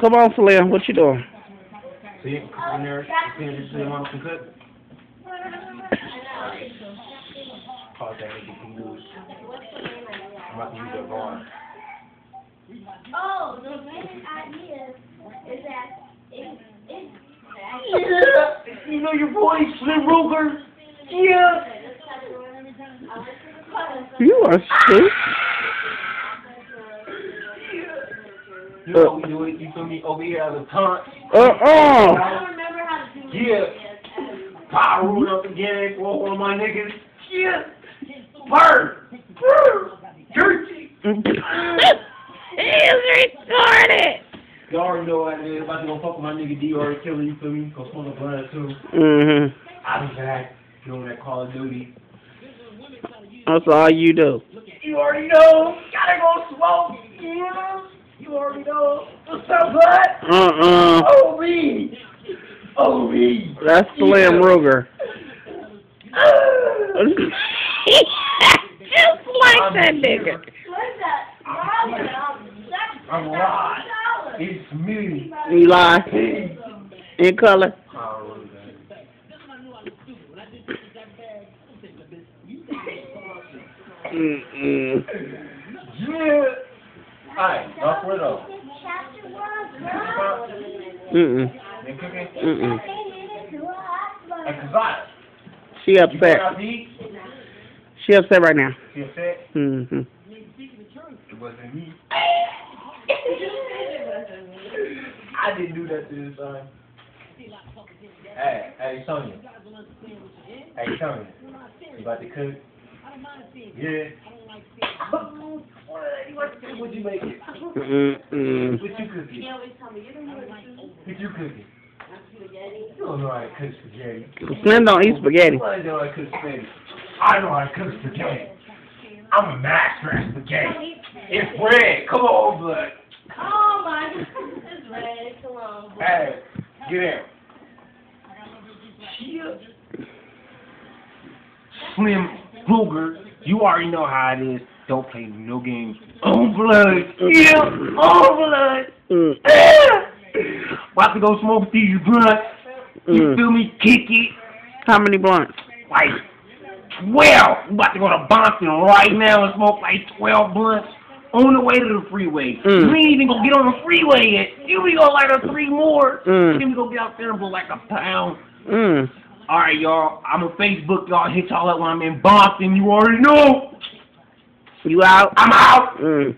Come on, Slim. What you doing? See, in there, see, this is mom can cook. Pause that nigga can use. I'm about to use that bar. Oh, the main idea is that it, it, Yeah, you know your boy Slim Ruger. Yeah. You are stupid. You know we do it. You feel me? Over here as a taunt. Uh-uh. remember how to do Yeah. Power root up again for one of my niggas. Yeah. Bird. Bird. Dirty. he is retarded. You already know what it is. About to go fuck with my nigga D.R. Killer, you feel me? Go smoke the blood too. Mm-hmm. I'll be back. Doing that Call of Duty. That's all you do. You already know. Gotta go smoke. Yeah. You already know. What's up, bud? Uh-uh. Oh, me. Oh, me. That's Slim Ruger. Ah. Just like that nigga. What's that? Solid. That's I'm alive. It's me. Eli. In color. Mm-mm. Yeah. Alright, off with though. Chapter one, girl. Mm-mm. Mm-mm. She upset. going out to eat? She upset right now. You upset? Mm-hmm. It wasn't me. I didn't do that to this son. Hey, hey, Sonya. Hey, Sonya. You about to cook? Yeah. What you make it? Mm-mm. What you cooking? What you cooking? You don't know how to cook spaghetti. Slim don't eat spaghetti. I know how to cook spaghetti. I know how to cook spaghetti. I'm a master at spaghetti. It's red. Come on, blood. Oh my god, it's red. Come on. boy. Hey, get in. Chill. Slim Booger, you already know how it is. Don't play no games. On blood. Yeah, on blood. Mm. About to go smoke these blunts. You Mm. feel me? Kick it. How many blunts? Like, well, I'm about to go to Bompton right now and smoke like 12 blunts on the way to the freeway. Mm. You ain't even gonna get on the freeway yet. You be gonna light up three more. Mm. Then we go get out there and blow like a pound. Mm. All right, y'all. I'm on Facebook. Y'all hit y'all up when I'm in Bompton. You already know. You out? I'm out. Mm.